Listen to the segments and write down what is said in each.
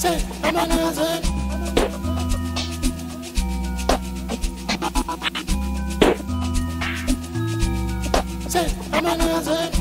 Say, I'm a Nazareth. Say, I'm a Nazareth.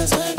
I'm